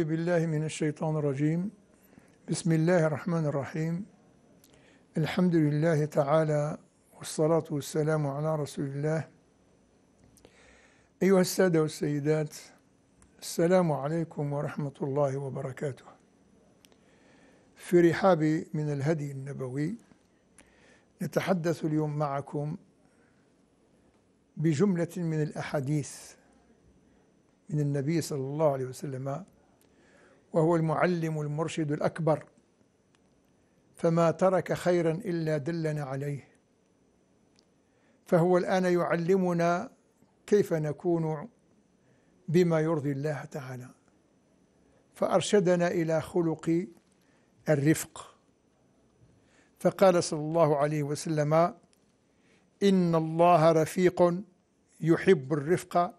بالله من الشيطان الرجيم. بسم الله الرحمن الرحيم. الحمد لله تعالى والصلاة والسلام على رسول الله. أيها السادة والسيدات السلام عليكم ورحمة الله وبركاته. في رحاب من الهدي النبوي نتحدث اليوم معكم بجملة من الأحاديث من النبي صلى الله عليه وسلم وهو المعلم المرشد الأكبر. فما ترك خيرا إلا دلنا عليه. فهو الآن يعلمنا كيف نكون بما يرضي الله تعالى. فأرشدنا إلى خلق الرفق. فقال صلى الله عليه وسلم إن الله رفيق يحب الرفق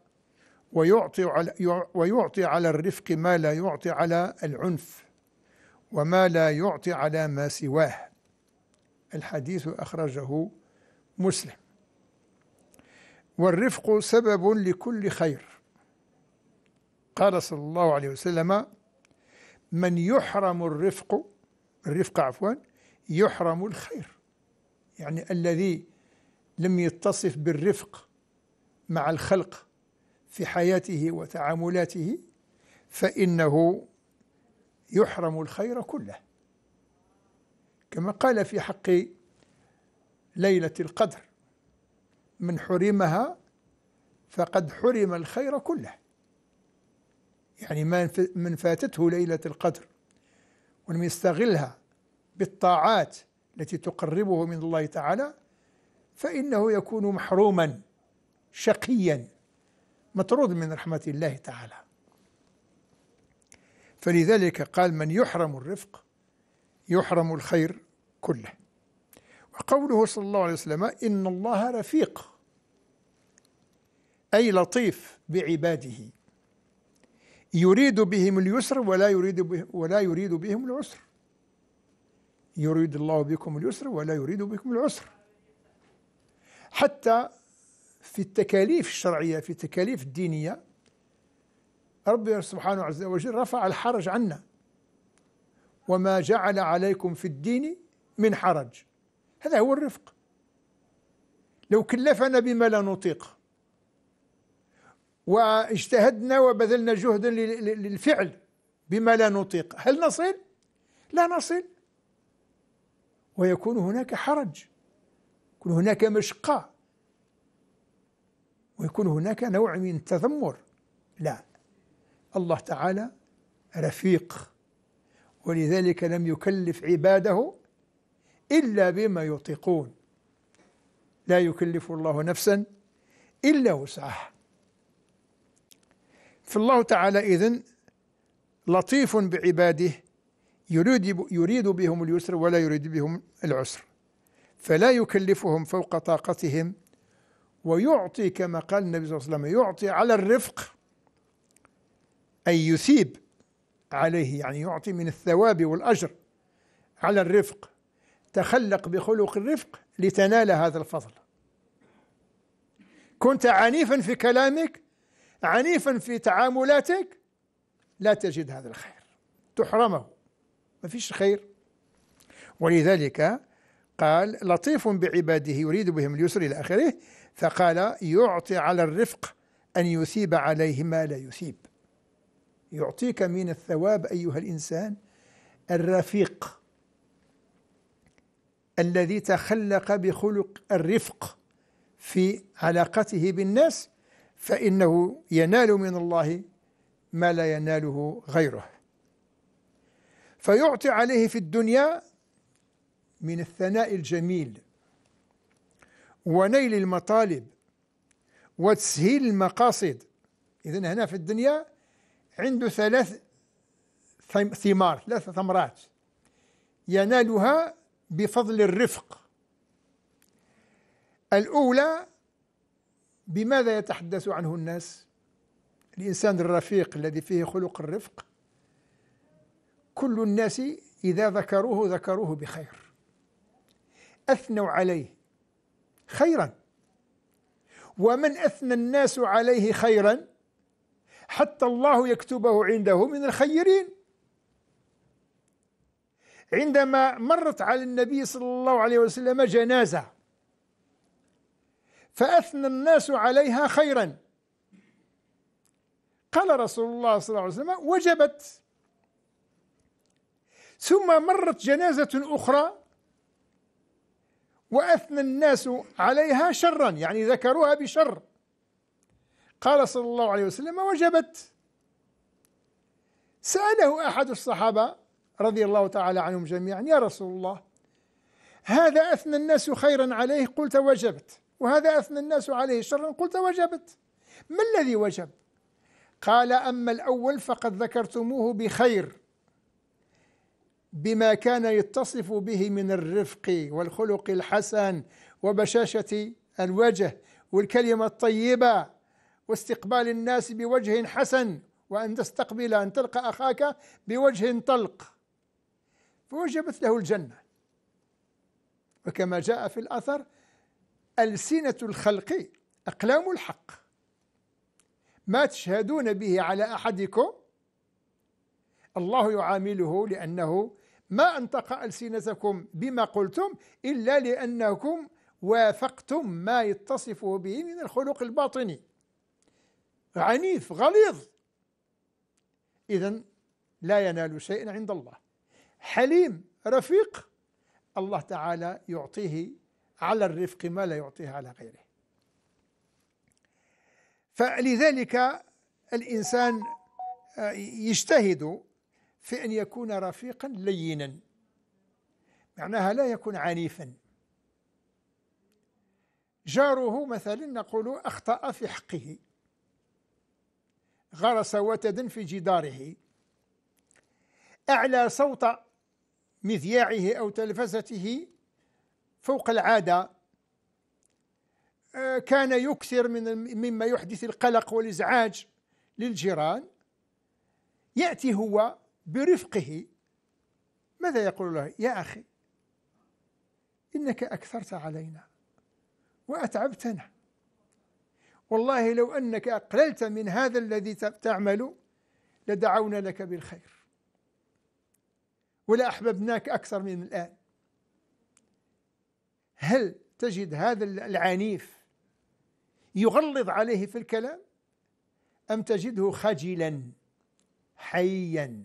ويعطي على ويعطي على الرفق ما لا يعطي على العنف وما لا يعطي على ما سواه. الحديث أخرجه مسلم. والرفق سبب لكل خير. قال صلى الله عليه وسلم من يحرم الرفق الرفق عفوا يحرم الخير. يعني الذي لم يتصف بالرفق مع الخلق في حياته وتعاملاته فإنه يحرم الخير كله. كما قال في حق ليلة القدر من حرمها فقد حرم الخير كله. يعني من فاتته ليلة القدر ولم يستغلها بالطاعات التي تقربه من الله تعالى فإنه يكون محروما شقيا. مطرود من رحمة الله تعالى. فلذلك قال من يحرم الرفق يحرم الخير كله. وقوله صلى الله عليه وسلم إن الله رفيق أي لطيف بعباده. يريد بهم اليسر ولا يريد ولا يريد بهم العسر. يريد الله بكم اليسر ولا يريد بكم العسر. حتى في التكاليف الشرعية في التكاليف الدينية ربنا سبحانه عز وجل رفع الحرج عنا. وما جعل عليكم في الدين من حرج. هذا هو الرفق. لو كلفنا بما لا نطيق واجتهدنا وبذلنا جهدا للفعل بما لا نطيق هل نصل؟ لا نصل. ويكون هناك حرج. يكون هناك مشقة. ويكون هناك نوع من التذمر. لا الله تعالى رفيق ولذلك لم يكلف عباده إلا بما يطيقون. لا يكلف الله نفسا إلا وسعها. فالله تعالى إذن لطيف بعباده يريد يريد بهم اليسر ولا يريد بهم العسر فلا يكلفهم فوق طاقتهم ويعطي كما قال النبي صلى الله عليه وسلم يعطي على الرفق. أي يثيب عليه يعني يعطي من الثواب والأجر على الرفق. تخلق بخلق الرفق لتنال هذا الفضل. كنت عنيفا في كلامك عنيفا في تعاملاتك لا تجد هذا الخير. تحرمه. ما فيش خير. ولذلك قال لطيف بعباده يريد بهم اليسر إلى آخره. فقال يعطي على الرفق أن يثيب عليه ما لا يثيب. يعطيك من الثواب أيها الإنسان الرفيق الذي تخلق بخلق الرفق في علاقته بالناس فإنه ينال من الله ما لا يناله غيره. فيعطي عليه في الدنيا من الثناء الجميل ونيل المطالب وتسهيل المقاصد. إذن هنا في الدنيا عنده ثلاث ثمار ثلاث ثمرات. ينالها بفضل الرفق. الأولى بماذا يتحدث عنه الناس؟ الإنسان الرفيق الذي فيه خلق الرفق. كل الناس إذا ذكروه ذكروه بخير. أثنوا عليه خيرا. ومن أثنى الناس عليه خيرا حتى الله يكتبه عنده من الخيرين. عندما مرت على النبي صلى الله عليه وسلم جنازة فأثنى الناس عليها خيرا. قال رسول الله صلى الله عليه وسلم وجبت. ثم مرت جنازة أخرى وأثنى الناس عليها شرا يعني ذكروها بشر. قال صلى الله عليه وسلم وجبت. سأله أحد الصحابة رضي الله تعالى عنهم جميعا يا رسول الله هذا أثنى الناس خيرا عليه؟ قلت وجبت. وهذا أثنى الناس عليه شرا؟ قلت وجبت. ما الذي وجب؟ قال أما الأول فقد ذكرتموه بخير. بما كان يتصف به من الرفق والخلق الحسن وبشاشة الوجه والكلمة الطيبة واستقبال الناس بوجه حسن وأن تستقبل أن تلقى أخاك بوجه طلق. فوجبت له الجنة. وكما جاء في الأثر ألسنة الخلق أقلام الحق. ما تشهدون به على أحدكم؟ الله يعامله لأنه ما أنطق ألسنتكم بما قلتم إلا لأنكم وافقتم ما يتصف به من الخلق الباطني عنيف غليظ. إذا لا ينال شيء عند الله. حليم رفيق. الله تعالى يعطيه على الرفق ما لا يعطيه على غيره. فلذلك الإنسان يجتهد في أن يكون رفيقا لينا. معناها لا يكون عنيفا. جاره مثلا نقول أخطأ في حقه. غرس وتدا في جداره. أعلى صوت مذياعه أو تلفزته فوق العادة. آه، كان يكثر من مما يحدث القلق والإزعاج للجيران. يأتي هو برفقه. ماذا يقول له يا أخي إنك أكثرت علينا وأتعبتنا. والله لو أنك أقللت من هذا الذي تعمل لدعونا لك بالخير. ولا أحببناك أكثر من الآن. هل تجد هذا العنيف يغلظ عليه في الكلام؟ أم تجده خجلا حيا؟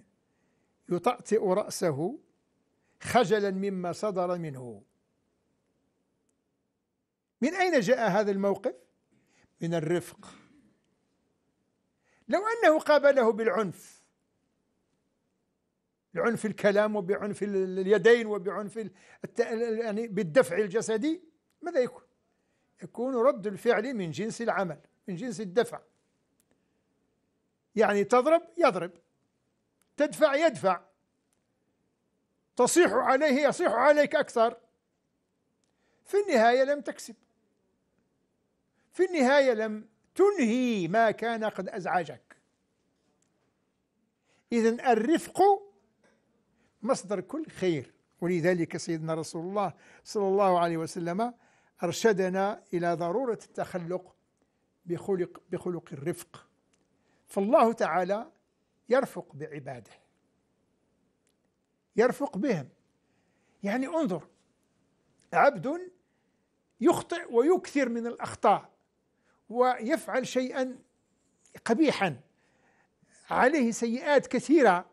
يطأطئ رأسه خجلا مما صدر منه. من أين جاء هذا الموقف؟ من الرفق. لو أنه قابله بالعنف بعنف الكلام وبعنف اليدين وبعنف يعني بالدفع الجسدي ماذا يكون؟ يكون رد الفعل من جنس العمل من جنس الدفع. يعني تضرب يضرب. تدفع يدفع. تصيح عليه يصيح عليك أكثر. في النهاية لم تكسب. في النهاية لم تنهي ما كان قد أزعجك. إذا الرفق مصدر كل خير. ولذلك سيدنا رسول الله صلى الله عليه وسلم أرشدنا إلى ضرورة التخلق بخلق, بخلق الرفق. فالله تعالى يرفق بعباده. يرفق بهم. يعني انظر عبد يخطئ ويكثر من الأخطاء ويفعل شيئا قبيحا عليه سيئات كثيرة.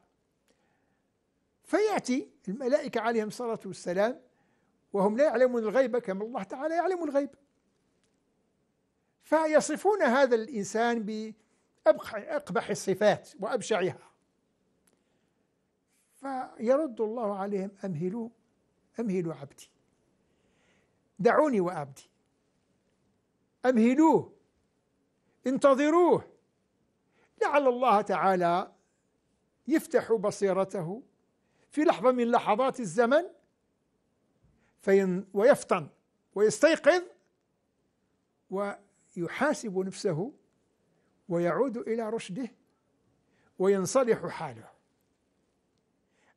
فيأتي الملائكة عليهم الصلاة والسلام وهم لا يعلمون الغيب كما الله تعالى يعلم الغيب. فيصفون هذا الإنسان بأقبح الصفات وأبشعها. فيرد الله عليهم أمهلوا أمهلوا عبدي. دعوني وأبدي. أمهلوه انتظروه. لعل الله تعالى يفتح بصيرته في لحظة من لحظات الزمن فين ويفطن ويستيقظ ويحاسب نفسه ويعود إلى رشده وينصلح حاله.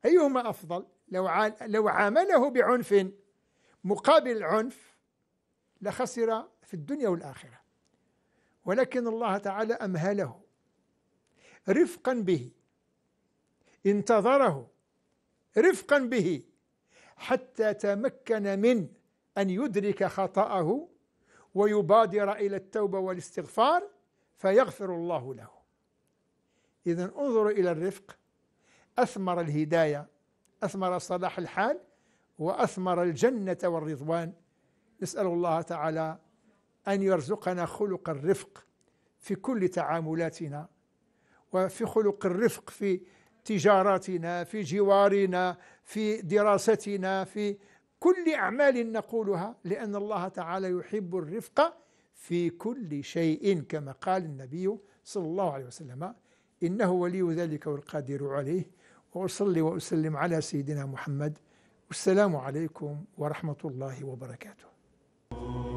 أيهما أفضل؟ لو لو عامله بعنف مقابل العنف لخسر في الدنيا والآخرة. ولكن الله تعالى أمهله رفقا به انتظره رفقا به حتى تمكن من أن يدرك خطأه ويبادر إلى التوبة والاستغفار فيغفر الله له. إذا انظروا إلى الرفق أثمر الهداية أثمر صلاح الحال وأثمر الجنة والرضوان. نسأل الله تعالى أن يرزقنا خلق الرفق في كل تعاملاتنا وفي خلق الرفق في تجاراتنا في جوارنا في دراستنا في كل أعمال نقولها لأن الله تعالى يحب الرفق في كل شيء كما قال النبي صلى الله عليه وسلم إنه ولي ذلك والقادر عليه وأصلي وأسلم على سيدنا محمد. والسلام عليكم ورحمة الله وبركاته.